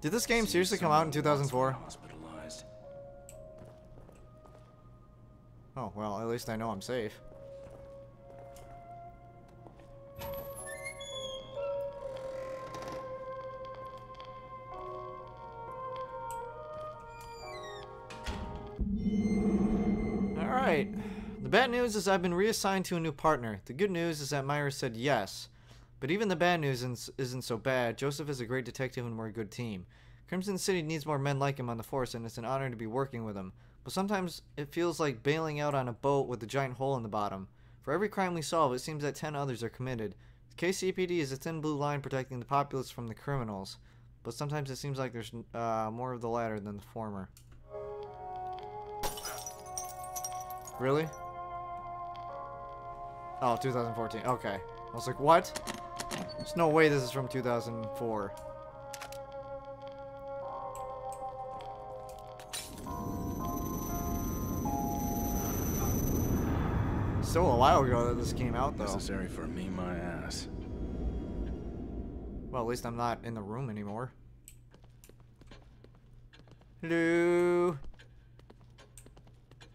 Did this game seriously come out in 2004? Oh, well, at least I know I'm safe. Alright. The bad news is I've been reassigned to a new partner. The good news is that Myra said yes. But even the bad news isn't so bad. Joseph is a great detective and we're a good team. Krimson City needs more men like him on the force, and it's an honor to be working with him. But sometimes it feels like bailing out on a boat with a giant hole in the bottom. For every crime we solve, it seems that 10 others are committed. KCPD is a thin blue line protecting the populace from the criminals. But sometimes it seems like there's uh, more of the latter than the former. Really? Oh, 2014. Okay. I was like, what? There's no way this is from 2004. Still a while ago that this came out, though. Necessary for me, my ass. Well, at least I'm not in the room anymore. Hello.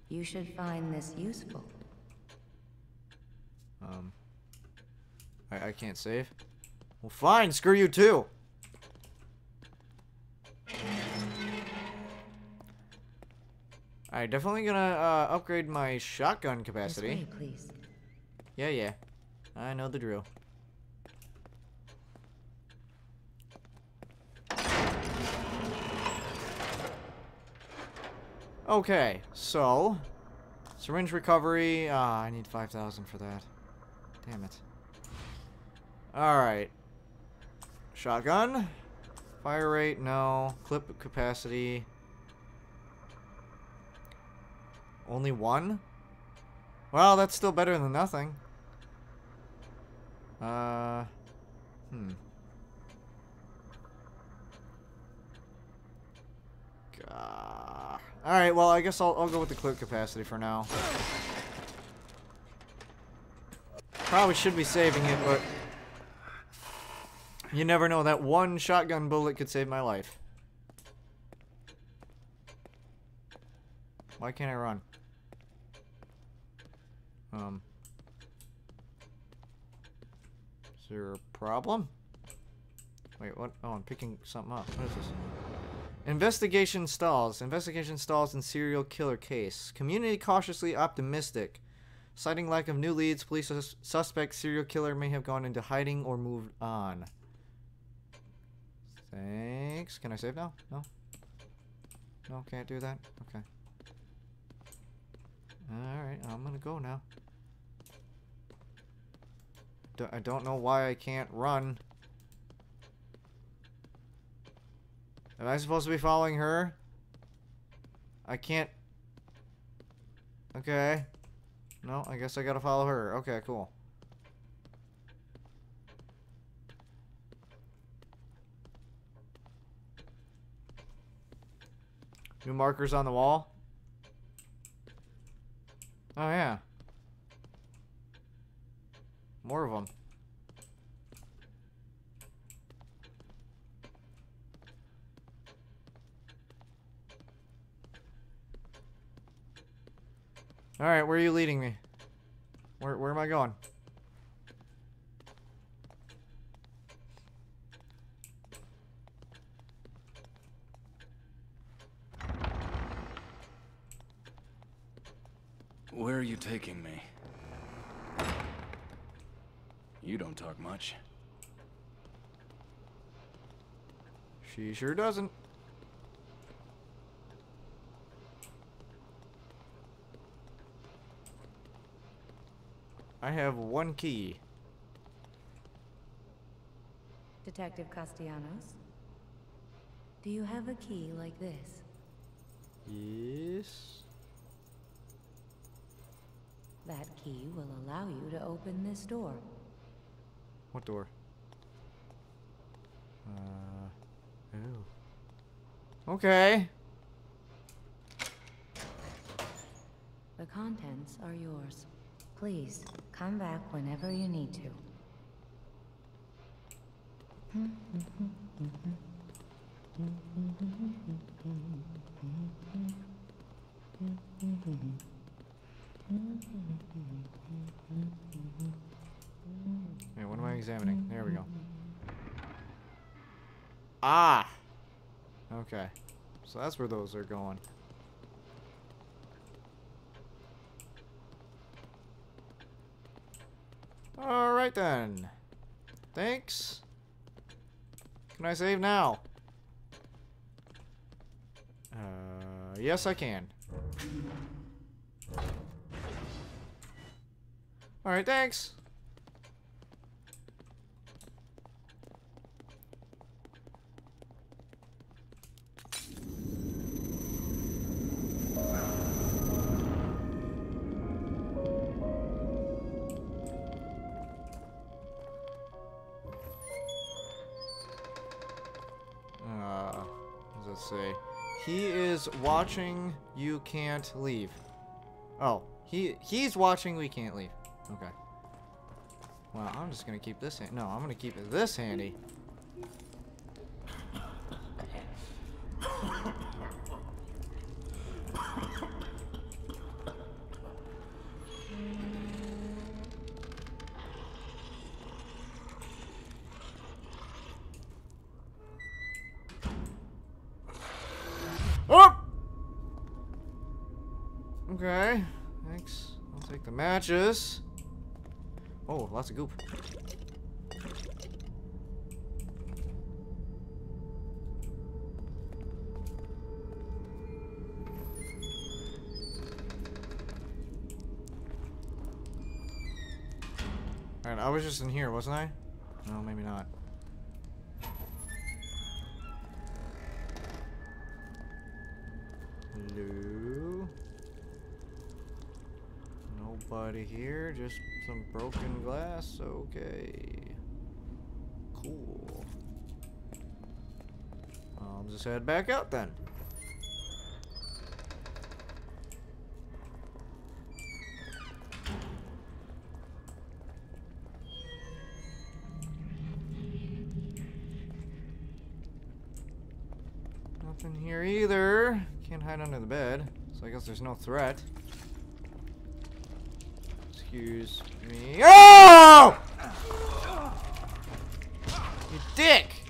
You should find this useful. Um. I, I can't save. Well, fine. Screw you too. Alright, definitely gonna uh, upgrade my shotgun capacity. way, please. Yeah, yeah. I know the drill. Okay, so syringe recovery. Ah, I need 5,000 for that. Damn it. Alright. Shotgun. Fire rate, no. Clip capacity. Only one? Well, that's still better than nothing. Uh, hmm. Gah. All right, well, I guess I'll, I'll go with the clip capacity for now. Probably should be saving it, but you never know. That one shotgun bullet could save my life. Why can't I run? Um. Is there a problem? Wait, what? Oh, I'm picking something up. What is this? Investigation stalls. Investigation stalls in serial killer case. Community cautiously optimistic. Citing lack of new leads, police sus- suspect serial killer may have gone into hiding or moved on. Thanks. Can I save now? No? No, can't do that? Okay. Alright, I'm gonna go now. D I don't know why I can't run. Am I supposed to be following her? I can't. Okay. No, I guess I gotta follow her. Okay, cool. New markers on the wall? Oh, yeah. More of them. Alright, where are you leading me? Where, where am I going? Taking me? You don't talk much. She sure doesn't. I have one key. Detective Castellanos? Do you have a key like this? Yes. That key will allow you to open this door. What door? Uh. Oh. Okay. The contents are yours. Please, come back whenever you need to. Wait, what am I examining? There we go. Ah! Okay. So that's where those are going. Alright then. Thanks. Can I save now? Uh, yes I can. Alright, thanks. Uh, it say? He is watching. You can't leave. Oh, he he's watching. We can't leave. Okay. Well, I'm just gonna keep this. No, I'm gonna keep it this handy. Oh! Okay, thanks. I'll take the matches. Oh, lots of goop. Alright, I was just in here, wasn't I? No, maybe not. Hello? Nobody here, just some broken glass. Okay. Cool. I'll just head back out then. Nothing here either. Can't hide under the bed, so I guess there's no threat. Excuse me. Oh! You dick!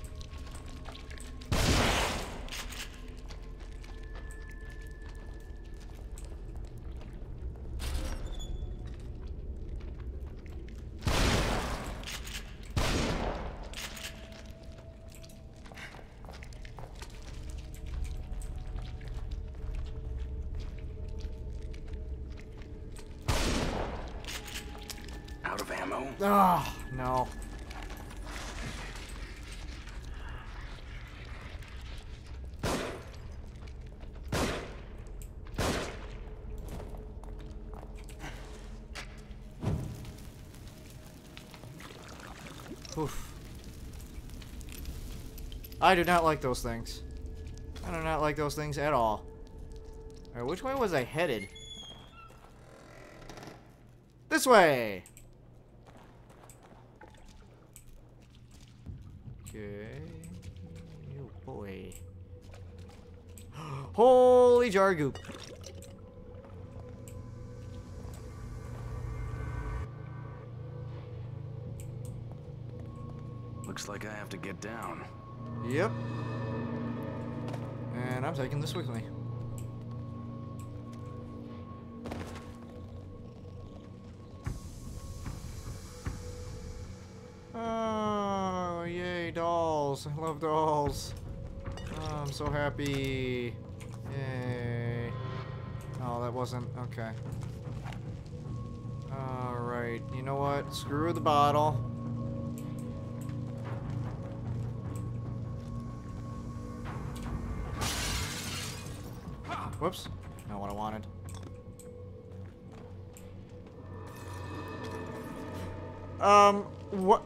Oh, no. Oof. I do not like those things. I do not like those things at all. Alright, which way was I headed? This way! Okay. Oh boy. Holy jar goop. Looks like I have to get down. Yep. And I'm taking this with me. I love dolls. Oh, I'm so happy. Yay. Oh, that wasn't... Okay. Alright, you know what? Screw the bottle. Whoops. Not what I wanted. Um, what?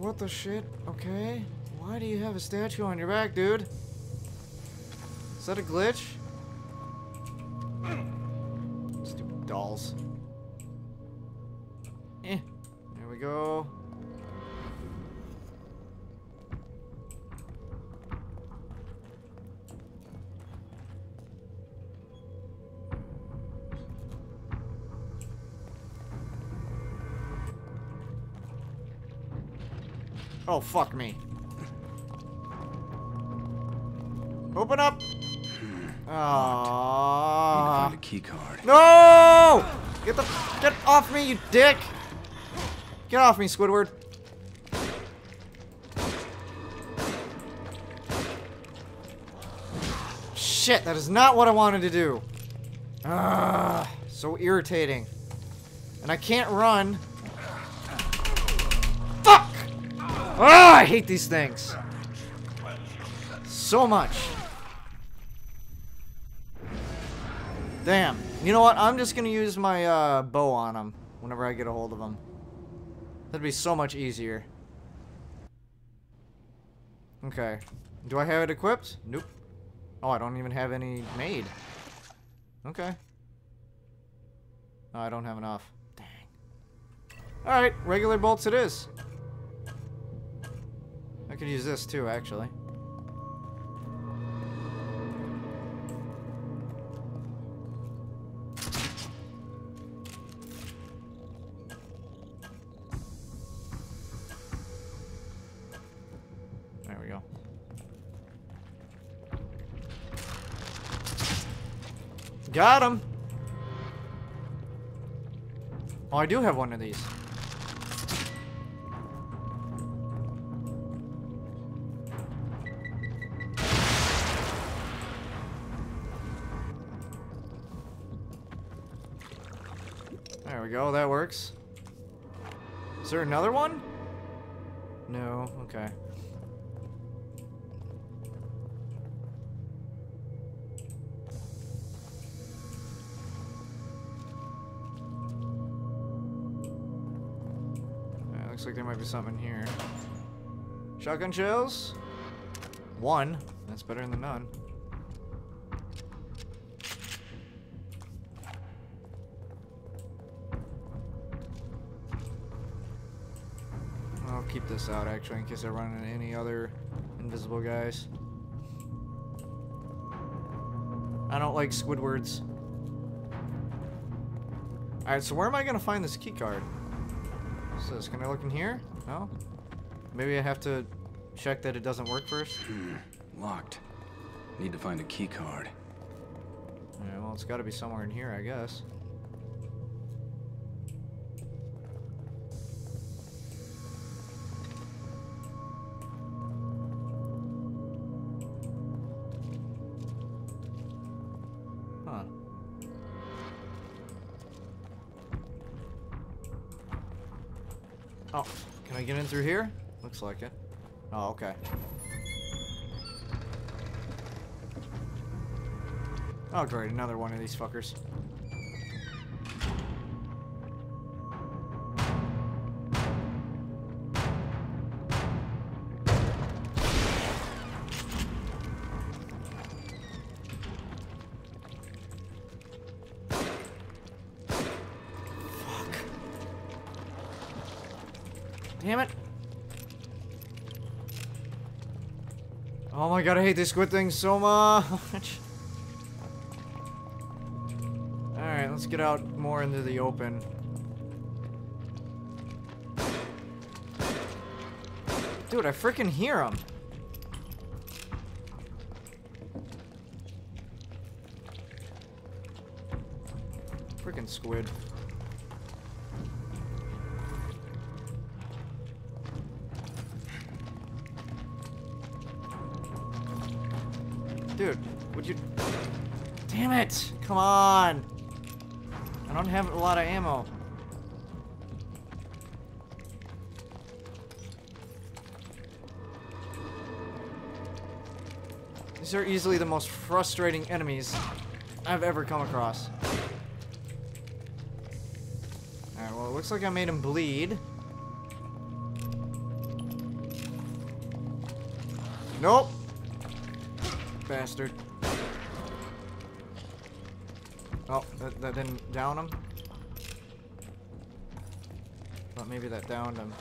What the shit? Okay. Why do you have a statue on your back, dude? Is that a glitch? Stupid dolls. Eh. There we go. Oh, fuck me. Open up! Need to Aww. find a key card. No! Get the get off me, you dick! Get off me, Squidward. Shit, that is not what I wanted to do. Ah, so irritating. And I can't run. Ah, I hate these things. So much. Damn. You know what? I'm just gonna use my uh, bow on them whenever I get a hold of them. That'd be so much easier. Okay. Do I have it equipped? Nope. Oh, I don't even have any made. Okay. No, I don't have enough. Dang. Alright, regular bolts it is. Could use this too, actually. There we go. Got him! Oh, I do have one of these. We go, that works. Is there another one? No, okay. Yeah, looks like there might be something here. Shotgun shells? One. That's better than none. Keep this out actually in case I run into any other invisible guys. I don't like Squidwards. Alright, so where am I gonna find this key card? What's this? Can I look in here? No? Maybe I have to check that it doesn't work first? Hmm. Locked. Need to find a key card. Yeah, well, it's gotta be somewhere in here, I guess. Oh, can I get in through here? Looks like it. Oh, okay. Oh, great, another one of these fuckers. Damn it. Oh my god, I hate these squid things so much. Alright, let's get out more into the open. Dude, I freaking hear them. Freaking squid. A lot of ammo. These are easily the most frustrating enemies I've ever come across. Alright, well, it looks like I made him bleed. Nope! Bastard. Oh, that, that didn't down him? Maybe that downed him.